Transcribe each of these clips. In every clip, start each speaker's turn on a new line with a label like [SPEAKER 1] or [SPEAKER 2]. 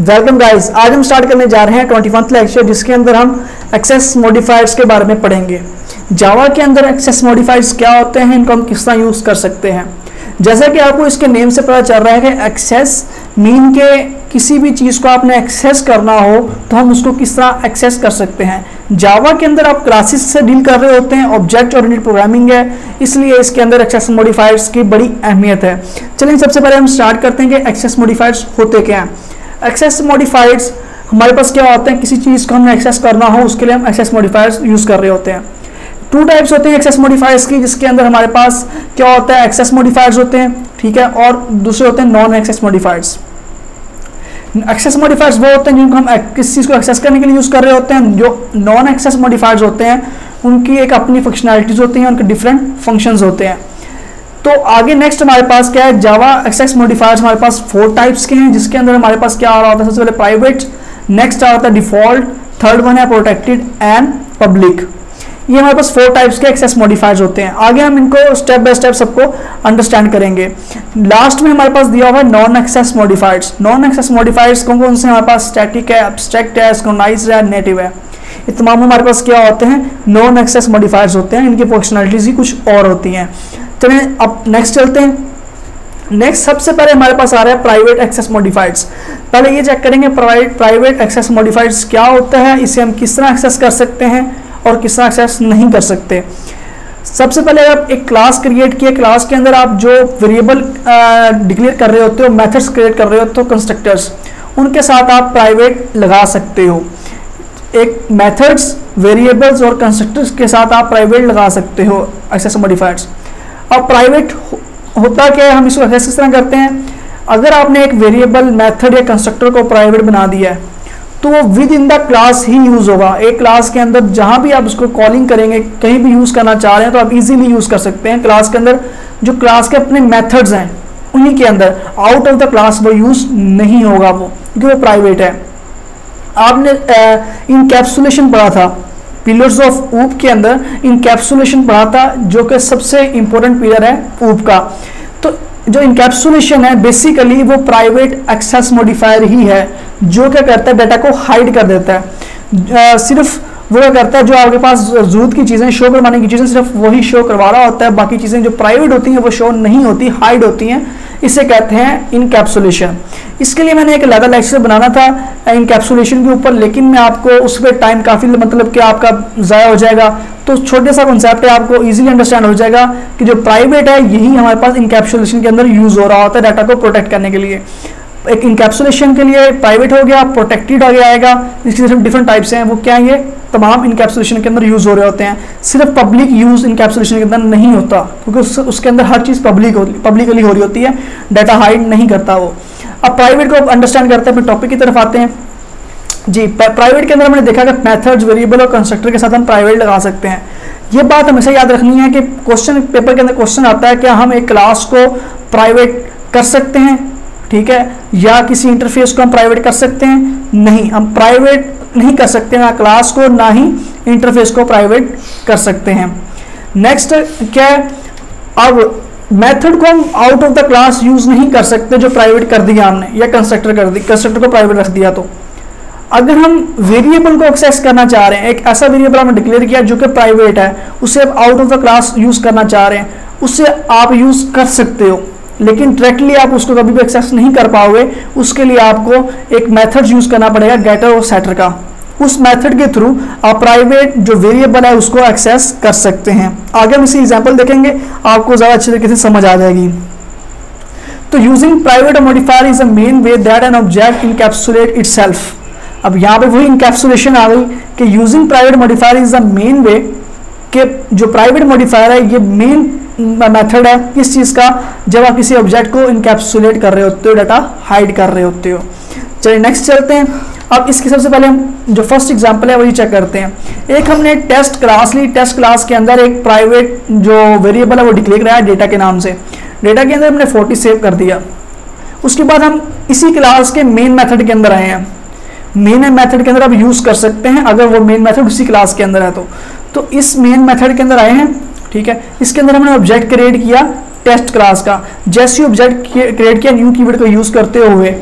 [SPEAKER 1] Welcome guys आज हम start करने जा रहे हैं ट्वेंटी लेक्चर जिसके अंदर हम एक्सेस मॉडिफायर्स के बारे में पढ़ेंगे। जावा के अंदर एक्सेस मॉडिफायर्स क्या होते हैं, इनको हम किस तरह यूज़ कर सकते हैं? जैसा कि आपको इसके नेम से पता चल रहा है कि एक्सेस मीन के किसी भी चीज़ को आपने एक्सेस करना हो तो हम उसको किस तरह एक्सेस कर सकते हैं? जावा के अंदर आप क्लासेस से डील कर रहे होते हैं ऑब्जेक्ट ओरिएंटेड प्रोग्रामिंग है, इसलिए इसके अंदर एक्सेस मॉडिफायर्स की बड़ी अहमियत है। चलिए सबसे पहले हम स्टार्ट करते हैं कि एक्सेस मॉडिफायर्स होते क्या हैं। एक्सेस मॉडिफाइड्स हमारे पास क्या होते हैं, किसी चीज़ को हमें एक्सेस करना हो, उसके लिए हम एक्सेस मॉडिफायर्स यूज़ कर रहे होते हैं। टू टाइप्स होते हैं एक्सेस मॉडिफायर्स की, जिसके अंदर हमारे पास क्या होता है एक्सेस मॉडिफायर्स होते हैं, ठीक है, और दूसरे होते हैं non access modifiers access modifiers वो होते हैं जिनको हम किस चीज़ को एक्सेस करने के लिए यूज़ कर रहे होते हैं। जो नॉन एक्सेस मॉडिफायर्स होते हैं, उनकी एक अपनी फंक्शनैलिटीज़ होती हैं, उनके डिफरेंट फ़ंक्शंस होते हैं। तो आगे नेक्स्ट हमारे पास क्या है? जावा एक्सेस मॉडिफायर्स हमारे पास फोर टाइप्स के हैं, जिसके अंदर हमारे पास क्या आ रहा होता है? सबसे पहले प्राइवेट नेक्स्ट आ रहा होता है डिफ़ॉल्ट थर्ड वन है प्रोटेक्टेड एंड पब्लिक ये हमारे पास फोर टाइप्स के एक्सेस मॉडिफायर्स होते हैं। आगे हम इनको स्टेप बाय स्टेप सबको अंडरस्टैंड करेंगे। लास्ट में हमारे पास दिया हुआ है non access modifiers non access modifiers कौन कौन से हमारे पास स्टैटिक है एब्स्ट्रैक्ट है स्कोनाइज है नेटिव है। ये तमाम हमारे पास क्या होते हैं? नॉन एक्सेस मॉडिफायर्स होते हैं। इनकी फंक्शनलिटीज ही कुछ और होती हैं। चलिए अब नेक्स्ट चलते हैं। नेक्स्ट सबसे पहले हमारे पास आ रहा है प्राइवेट एक्सेस मॉडिफाइड्स पहले ये चेक करेंगे प्राइवेट प्राइवेट एक्सेस मॉडिफाइड्स क्या होता है? इसे हम किस तरह एक्सेस कर सकते हैं? और किस तरह एक्सेस नहीं कर सकते। सबसे पहले आप एक क्लास क्रिएट किए क्लास के अंदर आप जो वेरिएबल डिक्लेयर कर रहे होते हो मेथड्स क्रिएट कर रहे होते हो कंस्ट्रक्टर्स उनके साथ आप प्राइवेट लगा सकते हो। एक मेथड्स वेरिएबल्स और कंस्ट्रक्टर्स के साथ आप प्राइवेट लगा सकते हो एक्सेस मॉडिफाइड्स अब प्राइवेट होता क्या है, हम इसको एक्सेस किस तरह करते हैं? अगर आपने एक वेरिएबल मेथड या कंस्ट्रक्टर को प्राइवेट बना दिया है तो वो विद इन द क्लास ही यूज़ होगा। एक क्लास के अंदर जहाँ भी आप उसको कॉलिंग करेंगे, कहीं भी यूज़ करना चाह रहे हैं तो आप इजीली यूज़ कर सकते हैं। क्लास के अंदर जो क्लास के अपने मेथड्स हैं, उन्हीं के अंदर आउट ऑफ़ द क्लास वो यूज़ नहीं होगा वो, क्योंकि वो प्राइवेट है। आपने इनकैप्सुलेशन पढ़ा था। पिलर्स ऑफ़ ऊप के अंदर इनकेप्सुलेशन पढ़ा था, जो कि सबसे इंपॉर्टेंट पिलर है ऊप का। तो जो इनकेप्सुलेशन है बेसिकली वो प्राइवेट एक्सेस मॉडिफायर ही है जो क्या करता है डाटा को हाइड कर देता है। आ, सिर्फ़ वो क्या करता है जो आपके पास ज़रूरत की चीज़ें शो करवाने की चीज़ें सिर्फ़ वही शो करवा रहा होता है बाकी चीज़ें जो प्राइवेट होती हैं वो शो नहीं होती हाइड होती हैं। इसे कहते हैं इनकैप्सुलेशन इसके लिए मैंने एक अलग लेक्चर बनाना था इनकैप्सुलेशन के ऊपर लेकिन मैं आपको उस पर टाइम काफ़ी मतलब कि आपका ज़ाया हो जाएगा। तो छोटे सा कॉन्सेप्ट है आपको इजीली अंडरस्टैंड हो जाएगा कि जो प्राइवेट है यही हमारे पास इनकैप्सुलेशन के अंदर यूज़ हो रहा होता है डाटा को प्रोटेक्ट करने के लिए। एक इनकैप्सुलेशन के लिए प्राइवेट हो गया प्रोटेक्टेड हो गया आएगा इसकी सिर्फ़ डिफरेंट टाइप्स हैं वो क्या ये तमाम इनकैप्सुलेशन के अंदर यूज़ हो रहे होते हैं। सिर्फ़ पब्लिक यूज़ इनकेप्सुलेशन के अंदर नहीं होता क्योंकि उस, उसके अंदर हर चीज़ पब्लिक पब्लिकली हो रही होती है डाटा हाइड नहीं करता वो। अब प्राइवेट को अंडरस्टैंड करते हैं, अपने टॉपिक की तरफ़ आते हैं। जी प्राइवेट के अंदर हमने देखा कि मेथड्स वेरिएबल और कंस्ट्रक्टर के साथ हम प्राइवेट लगा सकते हैं। ये बात हमेशा याद रखनी है कि क्वेश्चन पेपर के अंदर क्वेश्चन आता है, क्या हम एक क्लास को प्राइवेट कर सकते हैं? ठीक है? या किसी इंटरफेस को हम प्राइवेट कर सकते हैं? नहीं, हम प्राइवेट नहीं कर सकते ना क्लास को, ना ही इंटरफेस को प्राइवेट कर सकते हैं। नेक्स्ट क्या है? अब मेथड को हम out of the class use नहीं कर सकते जो प्राइवेट कर दिया हमने, या कंस्ट्रक्टर कर दी कंस्ट्रक्टर को प्राइवेट रख दिया तो। अगर हम वेरिएबल को एक्सेस करना चाह रहे हैं, एक ऐसा वेरिएबल हमने डिक्लेयर किया जो कि प्राइवेट है, उसे आप out of the class use करना चाह रहे हैं उससे आप यूज़ कर सकते हो, लेकिन डायरेक्टली आप उसको कभी भी एक्सेस नहीं कर पाओगे, उसके लिए आपको एक मेथड यूज़ करना पड़ेगा गेटर और सेटर का। उस मेथड के थ्रू आप प्राइवेट जो वेरिएबल है उसको एक्सेस कर सकते हैं। आगे हम इसी एग्ज़ाम्पल देखेंगे, आपको ज़्यादा अच्छे तरीके से समझ आ जाएगी। तो using private modifier is a main way that an object encapsulate itself अब यहाँ पे वही इनकैप्सुलेशन आ गई कि using private modifier is the main way कि जो प्राइवेट मॉडिफायर है, ये मेन मेथड है किस चीज़ का, जब आप किसी ऑब्जेक्ट को इनकैप्सुलेट कर रहे होते हो डाटा हाइड कर रहे होते हो। चलिए नेक्स्ट चलते हैं। अब इसके सबसे पहले हम जो फ़र्स्ट एग्जांपल है, वही चेक करते हैं। एक हमने टेस्ट क्लास ली। टेस्ट क्लास के अंदर एक प्राइवेट जो वेरिएबल है, वो डिक्लेयर कराया डेटा के नाम से। डेटा के अंदर हमने 40 सेव कर दिया। उसके बाद हम इसी क्लास के मेन मेथड के अंदर आए हैं। मेन मेथड के अंदर आप यूज़ कर सकते हैं, अगर वो मेन मेथड उसी क्लास के अंदर है तो। तो इस मेन मेथड के अंदर आए हैं, ठीक है? इसके अंदर हमने ऑब्जेक्ट क्रिएट किया टेस्ट क्लास का। जैसे ऑब्जेक्ट क्रिएट किया न्यू कीवर्ड को यूज़ करते हुए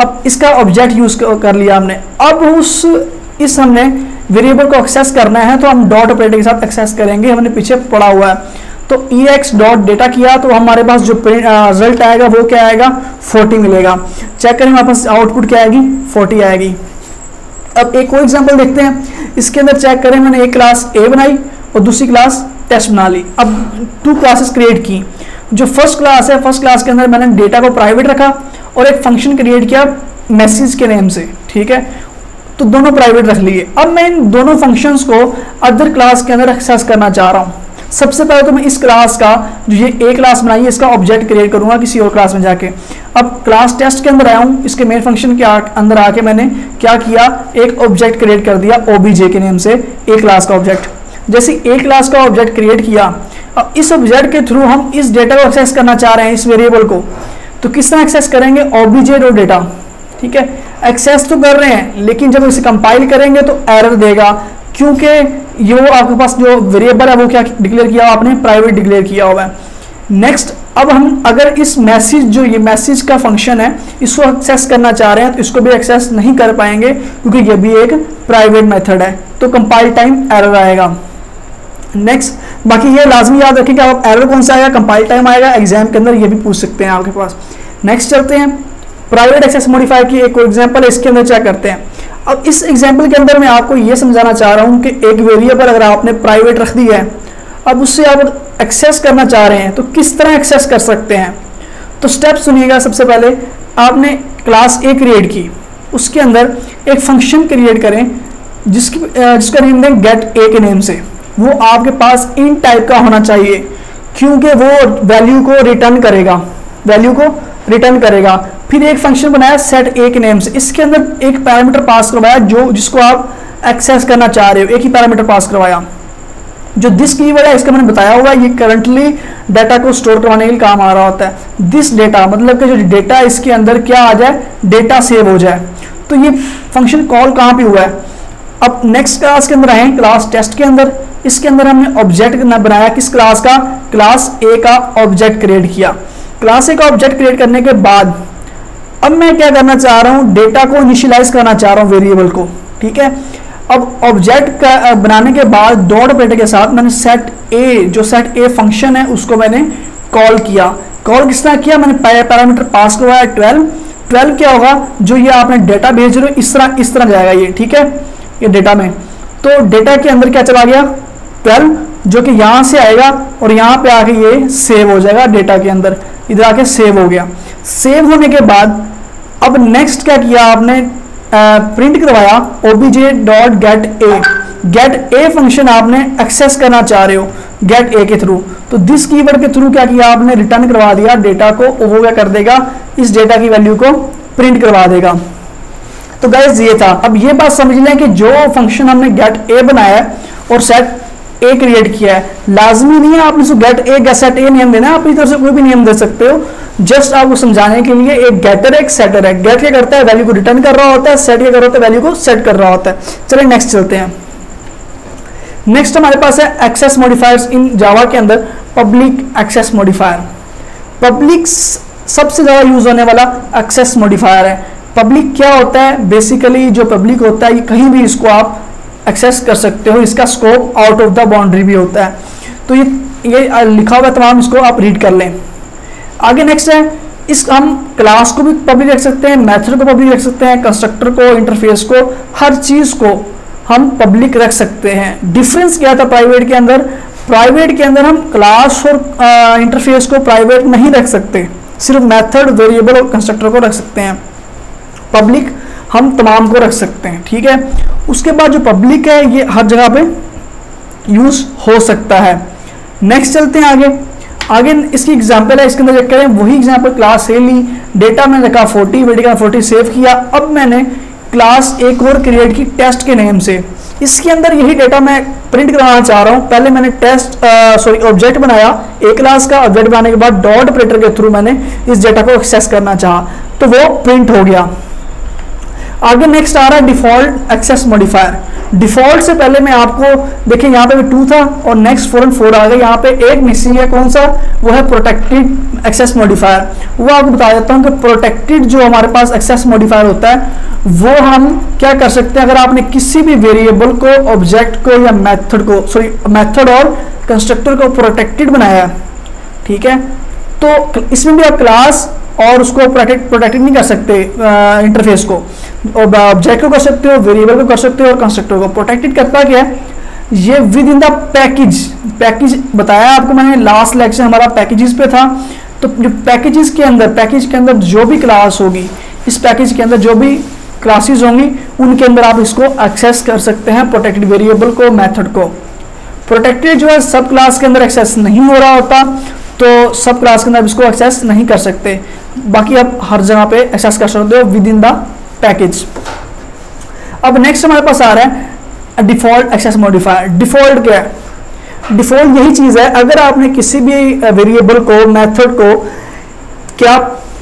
[SPEAKER 1] अब इसका ऑब्जेक्ट यूज़ कर लिया हमने। अब उस, इस हमने वेरिएबल को एक्सेस करना है तो हम डॉट ऑपरेटर के साथ एक्सेस करेंगे। हमने पीछे पड़ा हुआ है। तो ई एक्स डॉट डेटा किया तो हमारे पास जो रिज़ल्ट आएगा, वो क्या आएगा? 40 मिलेगा। चेक करें, हमारे पास आउटपुट क्या आएगी? 40 आएगी। अब एक और एग्जांपल देखते हैं। इसके अंदर चेक करें, मैंने एक क्लास ए बनाई और दूसरी क्लास टेस्ट बना ली। अब टू क्लासेस क्रिएट की। जो फ़र्स्ट क्लास है फ़र्स्ट क्लास के अंदर मैंने डेटा को प्राइवेट रखा। और एक फ़ंक्शन क्रिएट किया मैसेज के नेम से, ठीक है? तो दोनों प्राइवेट रख लिए। अब मैं इन दोनों फ़ंक्शंस को अदर क्लास के अंदर एक्सेस करना चाह रहा हूँ। सबसे पहले तो मैं इस क्लास का, जो ये ए क्लास बनाई है, इसका ऑब्जेक्ट क्रिएट करूँगा किसी और क्लास में जाके। अब क्लास टेस्ट के अंदर आया हूँ, इसके मेन फ़ंक्शन के अंदर आके मैंने क्या किया? एक ऑब्जेक्ट क्रिएट कर दिया ओबीजे के नेम से ए क्लास का ऑब्जेक्ट जैसे ए क्लास का ऑब्जेक्ट क्रिएट किया, अब इस ऑब्जेक्ट के थ्रू हम इस डेटा को एक्सेस करना चाह रहे हैं, इस वेरिएबल को। तो किस तरह एक्सेस करेंगे? ओबीजे डॉट डेटा ठीक है? एक्सेस तो कर रहे हैं, लेकिन जब इसे कंपाइल करेंगे तो एरर देगा, क्योंकि ये आपके पास जो वेरिएबल है, वो क्या डिक्लेयर किया आपने? प्राइवेट डिक्लेयर किया हुआ है। नेक्स्ट अब हम अगर इस मैसेज जो ये मैसेज का फ़ंक्शन है, इसको एक्सेस करना चाह रहे हैं तो इसको भी एक्सेस नहीं कर पाएँगे, क्योंकि ये भी एक प्राइवेट मेथड है। तो कंपाइल टाइम एरर आएगा। नेक्स्ट बाकी ये लाजमी याद रखें कि आप एरर कौन सा आएगा कंपाइल टाइम आएगा एग्ज़ाम के अंदर ये भी पूछ सकते हैं आपके पास। नेक्स्ट चलते हैं। प्राइवेट एक्सेस मॉडिफायर की एक एग्ज़ाम्पल इसके अंदर चेक करते हैं। अब इस एग्ज़ाम्पल के अंदर मैं आपको ये समझाना चाह रहा हूँ कि एक वेरिएबल अगर आपने प्राइवेट रख दिया है, अब उससे आप एक्सेस करना चाह रहे हैं तो किस तरह एक्सेस कर सकते हैं? तो स्टेप सुनिएगा सबसे पहले। आपने क्लास ए क्रिएट की। उसके अंदर एक फ़ंक्शन क्रिएट करें, जिसकी, जिसका नेम दें गेट ए के नेम से। वो आपके पास इन टाइप का होना चाहिए, क्योंकि वो वैल्यू को रिटर्न करेगा वैल्यू को रिटर्न करेगा। फिर एक फ़ंक्शन बनाया सेट ए के नेम से इसके अंदर एक पैरामीटर पास करवाया जो, जिसको आप एक्सेस करना चाह रहे हो, एक ही पैरामीटर पास करवाया। जो दिस कीवर्ड है, इसका मैंने बताया हुआ ये करंटली डाटा को स्टोर करवाने के लिए काम आ रहा होता है। दिस डेटा मतलब कि जो डेटा इसके अंदर क्या आ जाए डेटा सेव हो जाए। तो ये फ़ंक्शन कॉल कहाँ पे हुआ है? अब नेक्स्ट क्लास के अंदर आए क्लास टेस्ट के अंदर। इसके अंदर हमने ऑब्जेक्ट बनाया, किस क्लास का? क्लास ए का ऑब्जेक्ट क्रिएट किया। क्लास ए का ऑब्जेक्ट क्रिएट करने के बाद, अब मैं क्या करना चाह रहा हूँ? डेटा को इनिशियलाइज करना चाह रहा हूँ वेरिएबल को, ठीक है? अब ऑब्जेक्ट बनाने के बाद डॉट ऑपरेटर के साथ मैंने सेट ए जो सेट ए फ़ंक्शन है, उसको मैंने कॉल किया। कॉल किस तरह किया? मैंने पैरामीटर पास करवाया ट्वेल्व ट्वेल्व क्या होगा? जो ये आपने डेटा भेज रहे हो, इस तरह इस तरह जाएगा ये, ठीक है? ये डेटा में। तो डेटा के अंदर क्या चला गया? ट्वेल्व जो कि यहाँ से आएगा और यहाँ पे आके ये सेव हो जाएगा डेटा के अंदर। इधर आके सेव हो गया। सेव होने के बाद अब नेक्स्ट क्या किया आपने? प्रिंट करवाया ओ obj dot get a get a function आपने एक्सेस करना चाह रहे हो गेट ए के थ्रू तो दिस कीवर्ड के थ्रू क्या किया आपने? रिटर्न करवा दिया। डेटा को वो क्या कर देगा? इस डेटा की वैल्यू को प्रिंट करवा देगा। तो गैस ये था। अब ये बात समझ लें कि जो फ़ंक्शन हमने गेट ए बनाया है, और सेट ए क्रिएट किया है। लाजमी नहीं है, आप इसको get a get set a नियम देना अपनी तरफ़ से कोई भी नियम दे सकते हो। जस्ट आपको समझाने के लिए एक गेटर एक सेटर है। गेट क्या करता है? वैल्यू को रिटर्न कर रहा होता है सेट क्या कर रहा होता है? वैल्यू को सेट कर रहा होता है। चलिए नेक्स्ट चलते हैं। नेक्स्ट हमारे पास है एक्सेस मॉडिफायर्स इन जावा के अंदर पब्लिक एक्सेस मॉडिफायर पब्लिक सबसे ज़्यादा यूज़ होने वाला एक्सेस मॉडिफायर है। पब्लिक क्या होता है? बेसिकली जो पब्लिक होता है कहीं भी इसको आप एक्सेस कर सकते हो, इसका scope out of the boundary भी होता है। तो ये ये लिखा हुआ तमाम, इसको आप रीड कर लें। आगे नेक्स्ट है, इस, हम क्लास को भी पब्लिक रख सकते हैं मेथड को पब्लिक रख सकते हैं कंस्ट्रक्टर को इंटरफेस को, हर चीज़ को हम पब्लिक रख सकते हैं। डिफरेंस क्या था प्राइवेट के अंदर? प्राइवेट के अंदर हम क्लास और इंटरफेस को प्राइवेट नहीं रख सकते। सिर्फ़ मेथड वेरिएबल और कंस्ट्रक्टर को रख सकते हैं। पब्लिक हम तमाम को रख सकते हैं, ठीक है? उसके बाद जो पब्लिक है, ये हर जगह पे यूज़ हो सकता है। नेक्स्ट चलते हैं आगे। आगे इसकी एग्जांपल है, इसके अंदर चेक करें। वही एग्जांपल क्लास ए ली। डेटा मैंने रखा 40 वेटिका 40 सेव किया। अब मैंने क्लास एक और क्रिएट की टेस्ट के नेम से। इसके अंदर यही डेटा मैं प्रिंट कराना चाह रहा हूँ। पहले मैंने टेस्ट सॉरी ऑब्जेक्ट बनाया। ए क्लास का ऑब्जेक्ट बनाने के बाद डॉट ऑपरेटर के थ्रू मैंने इस डेटा को एक्सेस करना चाहा। तो वो प्रिंट हो गया। आगे नेक्स्ट आ रहा है डिफ़ॉल्ट एक्सेस मॉडिफायर डिफ़ॉल्ट से पहले मैं आपको, देखिए यहाँ पे भी टू था और नेक्स्ट फोर एंड फोर आ गया यहाँ पे एक मिसिंग है, कौन सा? वो है प्रोटेक्टेड एक्सेस मॉडिफायर वो आपको बता देता हूँ कि प्रोटेक्टेड जो हमारे पास एक्सेस मॉडिफायर होता है, वो हम क्या कर सकते हैं? अगर आपने किसी भी वेरिएबल को ऑब्जेक्ट को या मैथड को सॉरी मैथड और कंस्ट्रक्टर को प्रोटेक्टेड बनाया, ठीक है? तो इसमें भी आप क्लास और उसको प्रोटेक्ट प्रोटेक्ट नहीं कर सकते इंटरफेस को। ऑब्जेक्ट को कर सकते हो वेरिएबल को कर सकते हो और कंस्ट्रक्टर को। प्रोटेक्टेड करता क्या है? ये within the package package बताया आपको मैंने लास्ट लेक्चर हमारा पैकेजेस पे था। तो जो पैकेजेस के अंदर पैकेज के अंदर जो भी क्लास होगी, इस पैकेज के अंदर जो भी क्लासेस होंगी, उनके अंदर आप इसको एक्सेस कर सकते हैं प्रोटेक्टेड वेरिएबल को मेथड को। प्रोटेक्टेड जो है, सब क्लास के अंदर एक्सेस नहीं हो रहा होता। तो सब क्लास के अंदर इसको एक्सेस नहीं कर सकते। बाकी आप हर जगह पे एक्सेस कर सकते हो विद इन द पैकेज अब नेक्स्ट हमारे पास आ रहा है डिफ़ॉल्ट एक्सेस मॉडिफायर डिफ़ॉल्ट क्या है? डिफ़ॉल्ट यही चीज़ है, अगर आपने किसी भी वेरिएबल को मेथड को, क्या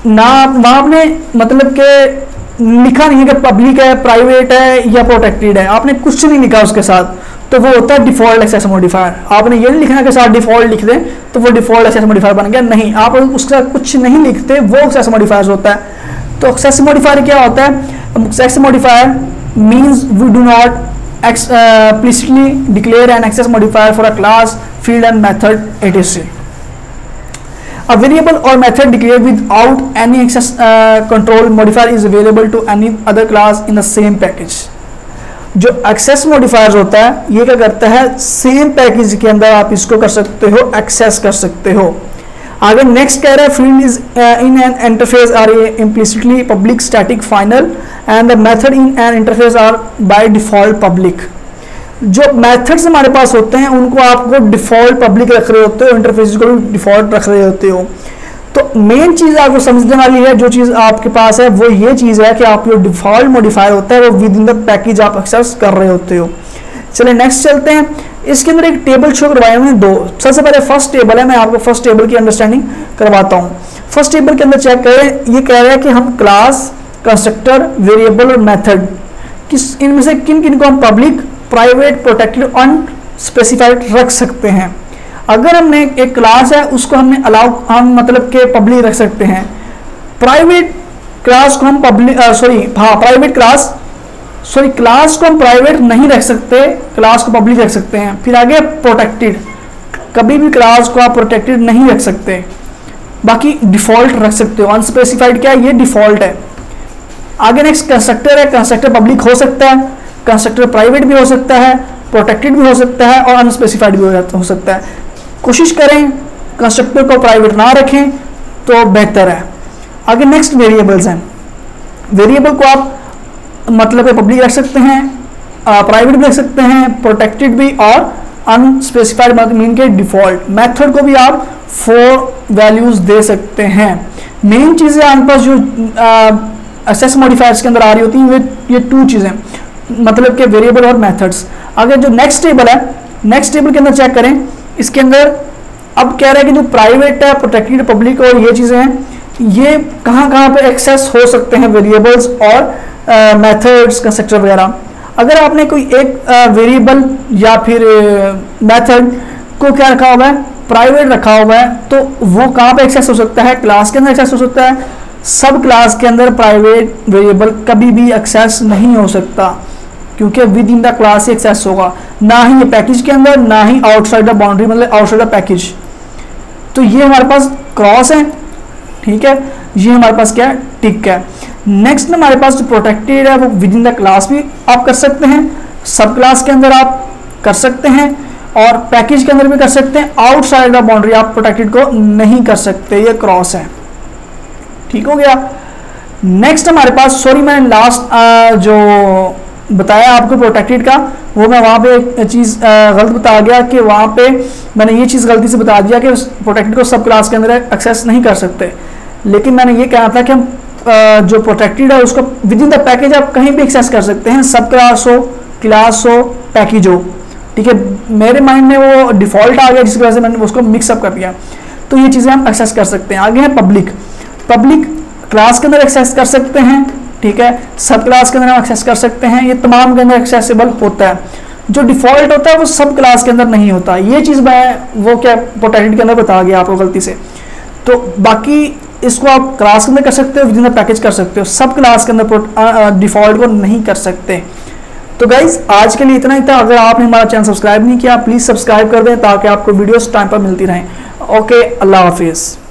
[SPEAKER 1] ना वहाँ आपने मतलब के लिखा नहीं है कि पब्लिक है प्राइवेट है या प्रोटेक्टेड है। आपने कुछ नहीं लिखा उसके साथ। तो वो होता है डिफ़ॉल्ट एक्सेस मॉडिफायर आपने ये नहीं लिखना के साथ डिफ़ॉल्ट लिख दें तो वो डिफ़ॉल्ट एक्सेस मॉडिफायर बन गया। नहीं, आप उसका कुछ नहीं लिखते, वो एक्सेस मॉडिफायर होता है। तो एक्सेस मॉडिफायर क्या होता है? Modifier means we do not explicitly declare an access modifier for a class field and method it is available और method declare without any access control modifier is available to any other class in the same package जो access modifier होता है, ये क्या करता है? Same package के अंदर आप इसको कर सकते हो एक्सेस कर सकते हो। आगे नेक्स्ट कह रहा है field is in an interface are implicitly public static final and the method in an interface are by default public जो मेथड्स हमारे पास होते हैं, उनको आपको डिफ़ॉल्ट पब्लिक रख रहे होते हो इंटरफेस को भी डिफ़ॉल्ट रख रहे होते हो। तो मेन चीज़ आपको समझने वाली है, जो चीज़ आपके पास है, वो ये चीज़ है कि आप जो डिफ़ॉल्ट मॉडिफायर होता है, वो विद इन द पैकेज आप एक्सेस कर रहे होते हो। चलिए नेक्स्ट चलते हैं। इसके अंदर एक टेबल शो करवाए हुए दो। सबसे पहले फ़र्स्ट टेबल है, मैं आपको फ़र्स्ट टेबल की अंडरस्टैंडिंग करवाता हूँ। फ़र्स्ट टेबल के अंदर चेक करें, ये कह रहा है कि हम क्लास कंस्ट्रक्टर वेरिएबल और मेथड किस, इनमें से किन किन को हम पब्लिक प्राइवेट प्रोटेक्टेड अनस्पेसिफाइड रख सकते हैं। अगर हमने एक क्लास है, उसको हमने अलाउ हम मतलब के पब्लिक रख सकते हैं। प्राइवेट क्लास को हम पब्लिक सॉरी हाँ प्राइवेट क्लास सॉरी क्लास को हम प्राइवेट नहीं रख सकते क्लास को पब्लिक रख सकते हैं। फिर आगे प्रोटेक्टेड कभी भी क्लास को आप प्रोटेक्टेड नहीं रख सकते। बाकी डिफ़ॉल्ट रख सकते हो। अनस्पेसिफाइड क्या है? ये डिफ़ॉल्ट है। आगे नेक्स्ट कंस्ट्रक्टर है। कंस्ट्रक्टर पब्लिक हो सकता है। कंस्ट्रक्टर प्राइवेट भी हो सकता है। प्रोटेक्टेड भी हो सकता है और अनस्पेसिफाइड भी हो सकता है। कोशिश करें कंस्ट्रक्टर को प्राइवेट ना रखें तो बेहतर है। आगे नेक्स्ट वेरिएबल्स हैं। वेरिएबल को आप मतलब पब्लिक रख सकते हैं प्राइवेट भी रख सकते हैं प्रोटेक्टेड भी और अनस्पेसिफाइड मीन के डिफ़ॉल्ट मेथड को भी आप फोर वैल्यूज़ दे सकते हैं। मेन चीज़ें आपके पास जो एसेस मॉडिफायर्स के अंदर आ रही होती हैं, वे, ये टू चीज़ें मतलब के वेरिएबल और मेथड्स अगर जो नेक्स्ट टेबल है नेक्स्ट टेबल के अंदर चेक करें। इसके अंदर अब कह रहे हैं कि जो प्राइवेट है प्रोटेक्टेड पब्लिक और ये चीज़ें हैं, ये कहाँ कहाँ पे एक्सेस हो सकते हैं वेरिएबल्स और मेथड्स कंस्ट्रक्टर वगैरह। अगर आपने कोई एक वेरिएबल या फिर मेथड को क्या रखा हुआ है प्राइवेट रखा हुआ है तो वो कहाँ पे एक्सेस हो सकता है? क्लास के अंदर एक्सेस हो सकता है। सब क्लास के अंदर प्राइवेट वेरिएबल कभी भी एक्सेस नहीं हो सकता। क्योंकि विद इन द क्लास ही एक्सेस होगा। ना ही ये पैकेज के अंदर, ना ही आउटसाइड द बाउंड्री मतलब आउटसाइड द पैकेज तो ये हमारे पास क्रॉस है, ठीक है? ये हमारे पास क्या है? टिक है। नेक्स्ट में हमारे पास जो प्रोटेक्टेड है, वो विद इन द क्लास भी आप कर सकते हैं। सब क्लास के अंदर आप कर सकते हैं और पैकेज के अंदर भी कर सकते हैं। आउटसाइड द बाउंड्री आप प्रोटेक्टेड को नहीं कर सकते, ये क्रॉस है। ठीक हो गया? नेक्स्ट हमारे पास सॉरी मैंने लास्ट जो बताया आपको प्रोटेक्टेड का, वो मैं वहाँ पे एक चीज़ गलत बता गया कि वहाँ पे मैंने ये चीज़ गलती से बता दिया कि प्रोटेक्टेड को सब क्लास के अंदर एक्सेस नहीं कर सकते। लेकिन मैंने ये कहा था कि हम जो प्रोटेक्टेड है उसको विद इन द पैकेज आप कहीं भी एक्सेस कर सकते हैं, सब क्लास हो क्लास हो पैकेज हो। ठीक है, मेरे माइंड में वो डिफ़ॉल्ट आ गया, जिसकी वजह से मैंने उसको मिक्सअप कर दिया। तो ये चीज़ें हम एक्सेस कर सकते हैं। आगे है पब्लिक पब्लिक क्लास के अंदर एक्सेस कर सकते हैं ठीक है? सब क्लास के अंदर हम एक्सेस कर सकते हैं। ये तमाम के अंदर एक्सेसिबल होता है। जो डिफ़ॉल्ट होता है, वो सब क्लास के अंदर नहीं होता। ये चीज़ मैं, वो क्या प्रोटेक्टेड के अंदर बता गया आपको गलती से। तो बाकी इसको आप क्लास के अंदर कर सकते हो विद पैकेज कर सकते हो। सब क्लास के अंदर डिफ़ॉल्ट को नहीं कर सकते। तो गाइज़ आज के लिए इतना ही था। अगर आपने हमारा चैनल सब्सक्राइब नहीं किया प्लीज़ सब्सक्राइब कर दें ताकि आपको वीडियोस टाइम पर मिलती रहें। ओके अल्लाह हाफिज़।